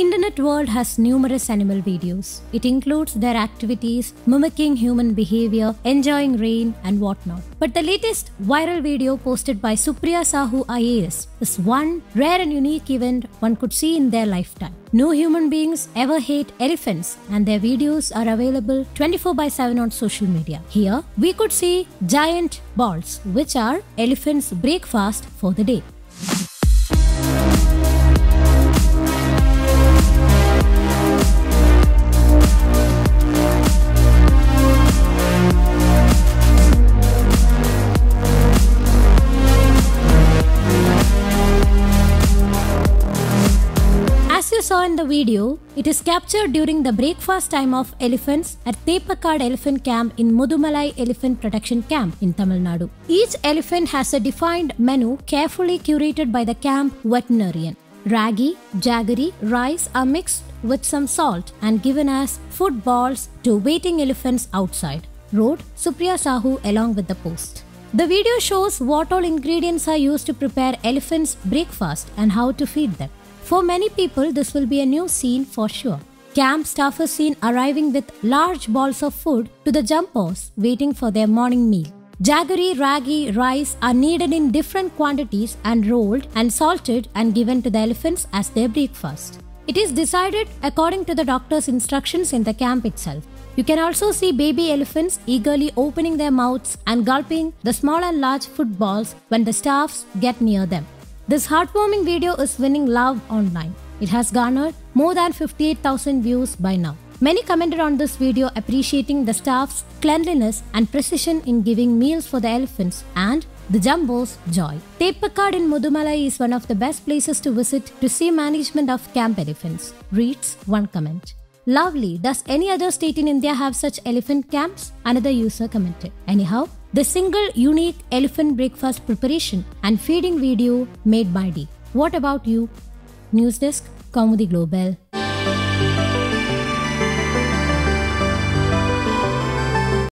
internet world has numerous animal videos. It includes their activities, mimicking human behavior, enjoying rain, and whatnot. But the latest viral video posted by Supriya Sahu IAS is one rare and unique event one could see in their lifetime. No human beings ever hate elephants, and their videos are available 24 by 7 on social media. Here, we could see giant balls, which are elephants' breakfast for the day. As you saw in the video, it is captured during the breakfast time of elephants at Theppakadu Elephant Camp in Mudumalai Elephant Protection Camp in Tamil Nadu. Each elephant has a defined menu carefully curated by the camp veterinarian. Ragi, jaggery, rice are mixed with some salt and given as food balls to waiting elephants outside, wrote Supriya Sahu along with the post. The video shows what all ingredients are used to prepare elephants' breakfast and how to feed them. For many people, this will be a new scene for sure. Camp staff are seen arriving with large balls of food to the jumpers waiting for their morning meal. Jaggery, ragi, rice are needed in different quantities and rolled and salted and given to the elephants as their breakfast. It is decided according to the doctor's instructions in the camp itself. You can also see baby elephants eagerly opening their mouths and gulping the small and large food balls when the staffs get near them. This heartwarming video is winning love online. It has garnered more than 58,000 views by now. Many commented on this video appreciating the staff's cleanliness and precision in giving meals for the elephants and the jumbo's joy. Theppakadu in Mudumalai is one of the best places to visit to see management of camp elephants, reads one comment. Lovely. Does any other state in India have such elephant camps? Another user commented. Anyhow, the single unique elephant breakfast preparation and feeding video made by D. What about you? News Desk, Kaumudy Global.